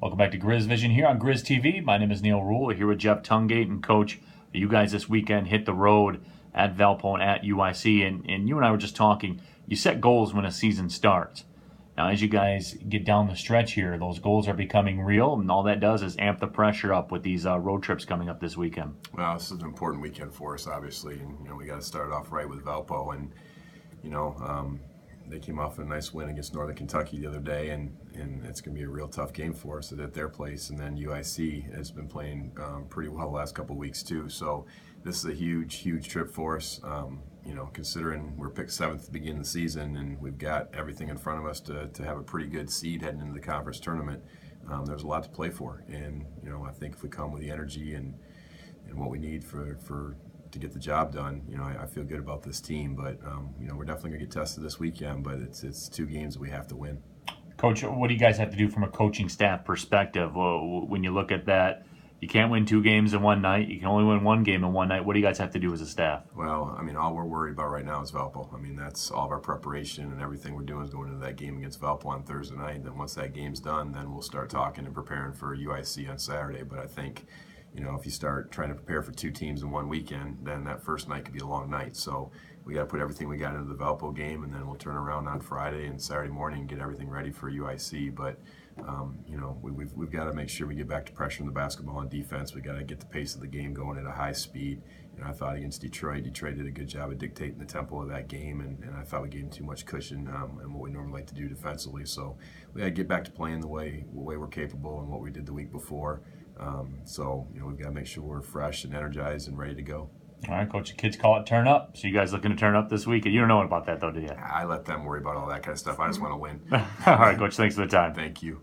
Welcome back to Grizz Vision here on Grizz TV. My name is Neal Ruhl here with Jeff Tungate and Coach. You guys this weekend hit the road at Valpo and at UIC, and, and you and I were just talking. You set goals when a season starts. Now, as you guys get down the stretch here, those goals are becoming real, and all that does is amp the pressure up with these uh, road trips coming up this weekend. Well, this is an important weekend for us, obviously, and you know we got to start off right with Valpo, and you know um, they came off a nice win against Northern Kentucky the other day, and, and it's going to be a real tough game for us at their place. And then UIC has been playing um, pretty well the last couple weeks too. So this is a huge, huge trip for us. Um, you know, considering we're picked seventh to begin the season, and we've got everything in front of us to, to have a pretty good seed heading into the conference tournament. Um, there's a lot to play for, and you know, I think if we come with the energy and and what we need for for to get the job done. You know, I, I feel good about this team, but um, you know, we're definitely gonna get tested this weekend. But it's it's two games that we have to win. Coach, what do you guys have to do from a coaching staff perspective? Well, when you look at that, you can't win two games in one night. You can only win one game in one night. What do you guys have to do as a staff? Well, I mean, all we're worried about right now is Valpo. I mean, that's all of our preparation and everything we're doing is going into that game against Valpo on Thursday night. Then once that game's done, then we'll start talking and preparing for UIC on Saturday. But I think you know, if you start trying to prepare for two teams in one weekend, then that first night could be a long night. So we got to put everything we got into the Valpo game, and then we'll turn around on Friday and Saturday morning and get everything ready for UIC. But um, you know, we, have we've, we've got to make sure we get back to pressure in the basketball and defense. We got to get the pace of the game going at a high speed. You know, I thought against Detroit, Detroit did a good job of dictating the tempo of that game, and, and I thought we gave them too much cushion um, and what we normally like to do defensively. So we got to get back to playing the way the way we're capable and what we did the week before. Um, so, you know, we've got to make sure we're fresh and energized and ready to go. All right, coach. The kids call it turn up. So you guys looking to turn up this week? And you don't know about that though, do you? I let them worry about all that kind of stuff. I just want to win. all right, coach. Thanks for the time. Thank you.